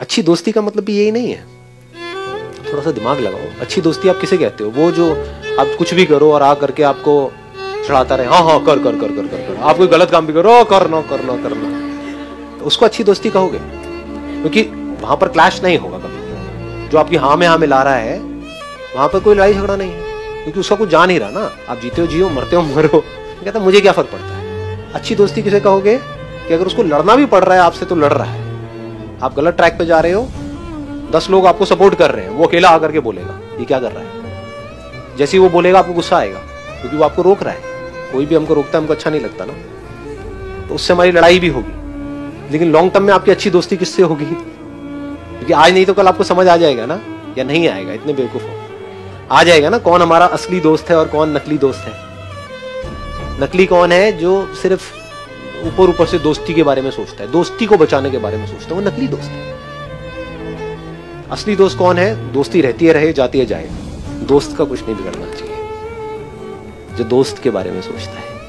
अच्छी दोस्ती का मतलब भी यही नहीं है। थोड़ा सा दिमाग लगाओ। अच्छी दोस्ती आप किसे कहते हो? वो जो आप कुछ भी करो और आ करके आपको चढ़ाता रहे हाँ हाँ कर कर कर कर कर कर। आप कोई गलत काम भी करो करना करना करना तो उसको अच्छी दोस्ती कहोगे? क्योंकि वहाँ पर क्लैश नहीं होगा कभी। जो आपकी हाँ में हाँ मिला रहा है, वहाँ पर कोई लड़ाई झगड़ा नहीं है। क्योंकि उसका कुछ जान नहीं रहा ना। आप जीते हो, जियो, मरते हो, मरो। कहता मुझे क्या फ़र्क पड़ता है? अच्छी दोस्ती किसे कहोगे? कि अगर उसको लड़ना भी पड़ रहा है, आपसे तो लड़ रहा है। आप गलत ट्रैक पे जा रहे हो, दस लोग आपको सपोर्ट कर रहे हैं, वो अकेला आकर के बोलेगा, ये क्या कर रहा है? जैसे ही वो बोलेगा, आपको गुस्सा आएगा, क्योंकि वो आपको रोक रहा है। कोई भी हमको रोकता है, हमको अच्छा नहीं लगता ना। तो उससे हमारी लड़ाई भी होगी। लेकिन लॉन्ग टर्म में आपकी अच्छी दोस्ती किससे होगी? क्योंकि आज नहीं तो कल आपको समझ आ जाएगा ना, या नहीं आएगा, इतने बेवकूफ़ हो। आ जाएगा ना, कौन हमारा असली दोस्त है और कौन नकली दोस्त है। नकली कौन है जो सिर्फ़ ऊपर ऊपर से दोस्ती के बारे में सोचता है, दोस्ती को बचाने के बारे में सोचता है, वो नकली दोस्त है। असली दोस्त कौन है? दोस्ती रहती है, रहे, जाती है, जाए। दोस्त का कुछ नहीं बिगड़ना चाहिए। जो दोस्त के बारे में सोचता है।